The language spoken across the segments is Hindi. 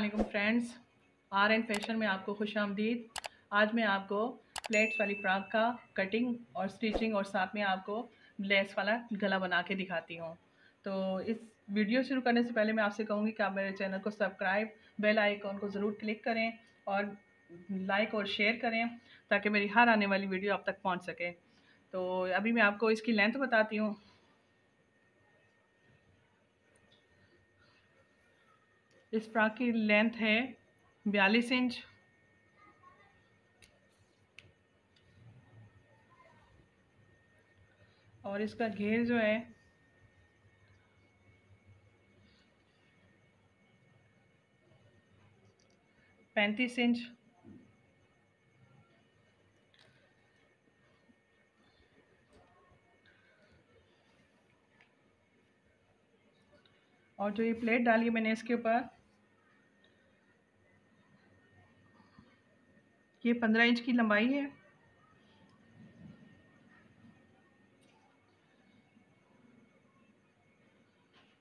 Aslam friends are and fashion में आपको खुश आमदीद आज मैं आपको प्लेट्स वाली फ्रॉक का कटिंग और स्टिचिंग और साथ में आपको लेस वाला गला बना के दिखाती हूँ। तो इस वीडियो शुरू करने से पहले मैं आपसे कहूँगी कि आप मेरे चैनल को सब्सक्राइब बेल आइकॉन को ज़रूर क्लिक करें और लाइक और शेयर करें ताकि मेरी हर आने वाली वीडियो आप तक पहुँच सके। तो अभी मैं आपको इसकी लेंथ बताती हूँ। इस फ्रॉक की लेंथ है बयालीस इंच। और इसका घेर जो है, पैंतीस इंच। और जो ये प्लेट डाली मैंने इसके ऊपर ये पंद्रह इंच की लंबाई है।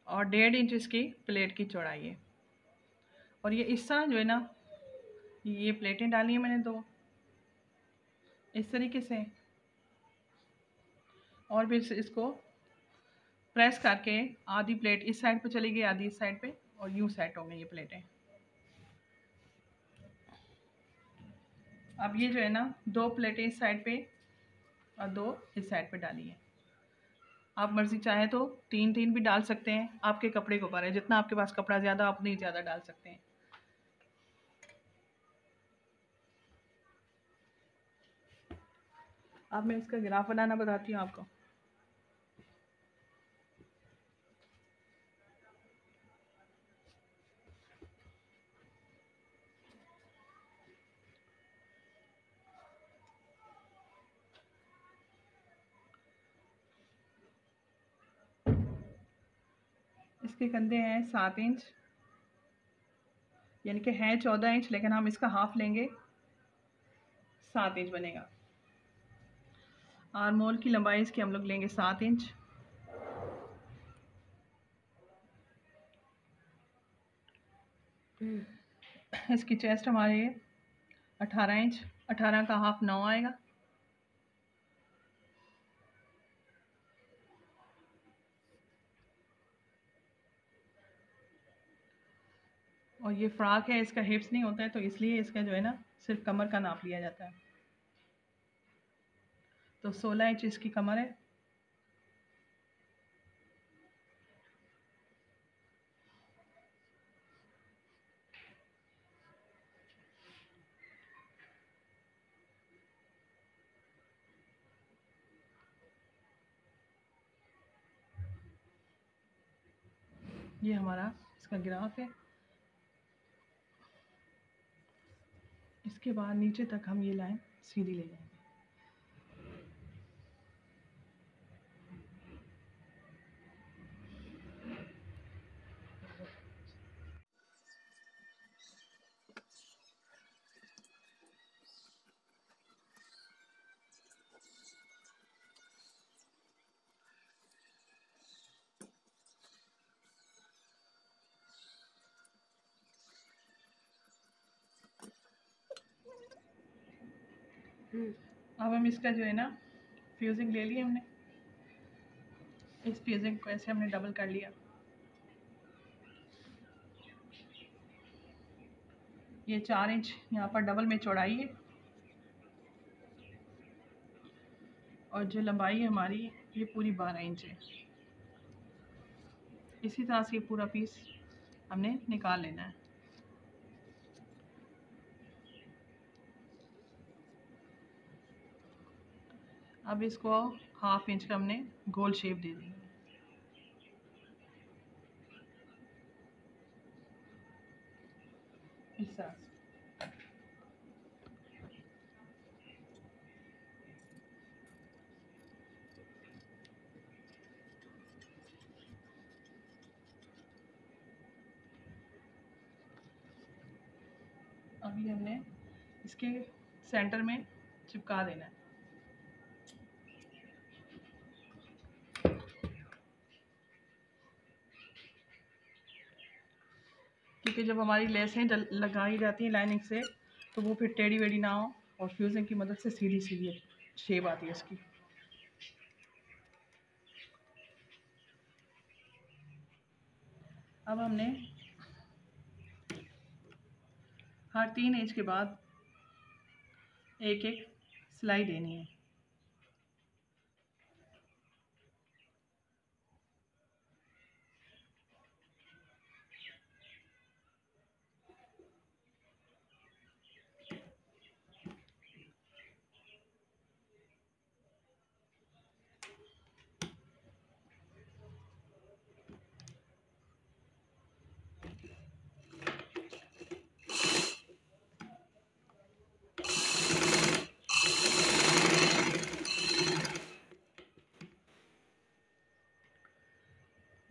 और डेढ़ इंच इसकी प्लेट की चौड़ाई है। और ये इस तरह जो है ना, ये प्लेटें डाली हैं मैंने दो। इस तरीके से। और फिर इसको प्रेस करके आधी प्लेट इस साइड पे चली गई, आधी इस साइड पे और यूँ सेट हो गई ये प्लेटें। अब ये जो है ना, दो प्लेटें इस साइड पे और दो इस साइड पे डालिए। आप मर्ज़ी चाहे तो तीन तीन भी डाल सकते हैं, आपके कपड़े के ऊपर है। जितना आपके पास कपड़ा ज़्यादा, आप नहीं ज़्यादा डाल सकते हैं। अब मैं इसका ग्राफ बनाना बताती हूँ आपको। इसके कंधे हैं सात इंच यानी कि है चौदह इंच लेकिन हम इसका हाफ़ लेंगे सात इंच बनेगा। आर्मोल की लंबाई इसकी हम लोग लेंगे सात इंच। इसकी चेस्ट हमारे अठारह इंच अठारह का हाफ़ नौ आएगा। और ये फ्रॉक है, इसका हिप्स नहीं होता है तो इसलिए इसका जो है ना, सिर्फ़ कमर का नाप लिया जाता है। तो सोलह इंच इसकी कमर है। ये हमारा इसका ग्राफ है। इसके बाद नीचे तक हम ये लाइन सीधी ले जाएँगे। अब हम इसका जो है ना फ्यूजिंग ले लिया हमने। इस फ्यूजिंग को ऐसे हमने डबल कर लिया। ये चार इंच यहाँ पर डबल में चौड़ाई है। और जो लंबाई है हमारी, ये पूरी बारह इंच है। इसी तरह से पूरा पीस हमने निकाल लेना है। अब इसको हाफ़ इंच का हमने गोल शेप दे दी अभी हमने इसके सेंटर में चिपका देना है। क्योंकि जब हमारी लेसें लगाई जाती हैं लाइनिंग से तो वो फिर टेढ़ी वेढ़ी ना हो और फ्यूज़िंग की मदद से सीधी सीधी शेप आती है इसकी। अब हमने हर तीन इंच के बाद एक एक सिलाई देनी है।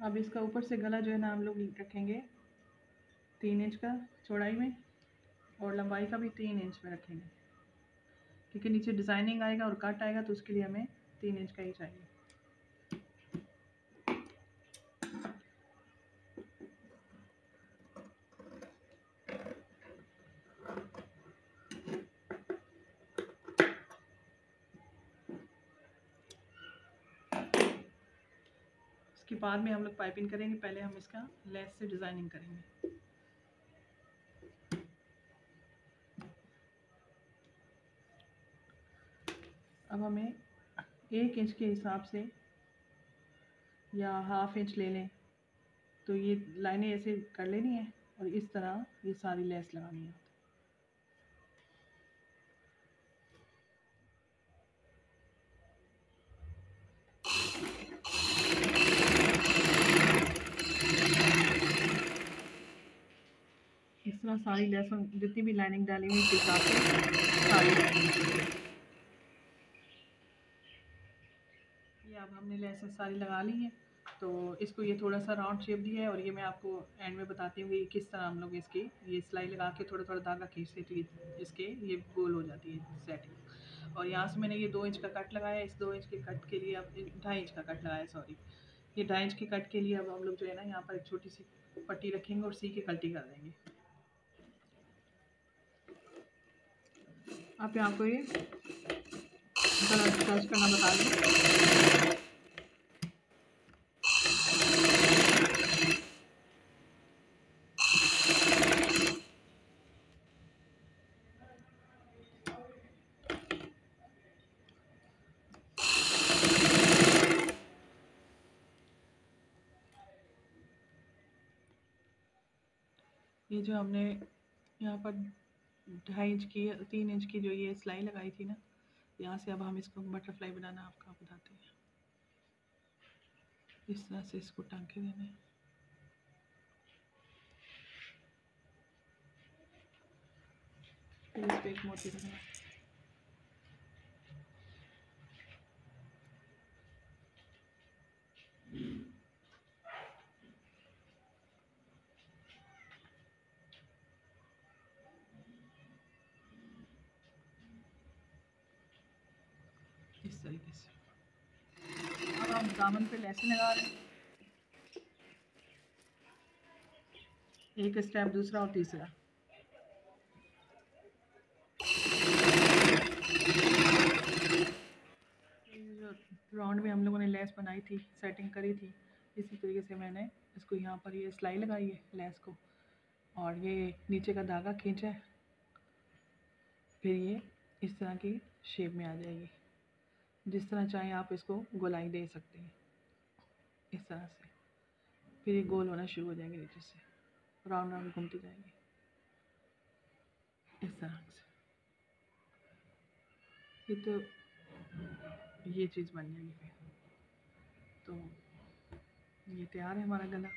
अब इसका ऊपर से गला जो है ना हम लोग रखेंगे। तीन इंच का चौड़ाई में और लंबाई का भी तीन इंच में रखेंगे। क्योंकि नीचे डिज़ाइनिंग आएगा और कट आएगा तो उसके लिए हमें तीन इंच का ही चाहिए। उसके बाद में हम लोग पाइपिंग करेंगे, पहले हम इसका लेस से डिज़ाइनिंग करेंगे। अब हमें एक इंच के हिसाब से या हाफ़ इंच ले लें तो ये लाइनें ऐसे कर लेनी है और इस तरह ये सारी लेस लगानी है। तरह सारी लहसुन, जितनी भी लाइनिंग डाली हुई उसके हिसाब से सारी। ये अब हमने लहसुन सारी लगा ली है तो इसको ये थोड़ा सा राउंड शेप दिया है और ये मैं आपको एंड में बताती हूँ कि किस तरह हम लोग इसकी, ये सिलाई लगा के थोड़ा थोड़ा धागा खींचते तो इसके ये गोल हो जाती है सेटिंग और यहाँ से मैंने ये दो इंच का कट लगाया इस दो इंच के कट के लिए अब, ढाई इंच का कट लगाया सॉरी ये ढाई इंच के कट के लिए अब हम लोग जो है ना, यहाँ पर एक छोटी सी पट्टी रखेंगे और सी के कल्टी कर देंगे। आप यहाँ को ये सर्च करना बता दें। ये जो हमने यहाँ पर ढाई इंच की, तीन इंच की जो ये सिलाई लगाई थी ना, यहाँ से अब हम इसको बटरफ्लाई बनाना आपका बताते हैं। इस तरह से इसको टांके देने फिर इस पर एक मोती रखना इस तरीके से अब हम दामन पे लहसुन लगा रहे हैं। एक स्टेप दूसरा और तीसरा। राउंड में हम लोगों ने लेस बनाई थी सेटिंग करी थी। इसी तरीके से मैंने इसको यहाँ पर ये सिलाई लगाई है, लेस को। और ये नीचे का धागा खींचा है। फिर ये इस तरह की शेप में आ जाएगी। जिस तरह चाहें आप इसको गोलाई दे सकते हैं। इस तरह से। फिर ये गोल होना शुरू हो जाएँगे नीचे से। राउंड राउंड घूमती जाएँगे। इस तरह से। ये तो ये चीज़ बन जाएगी फिर। तो ये तैयार है हमारा गला।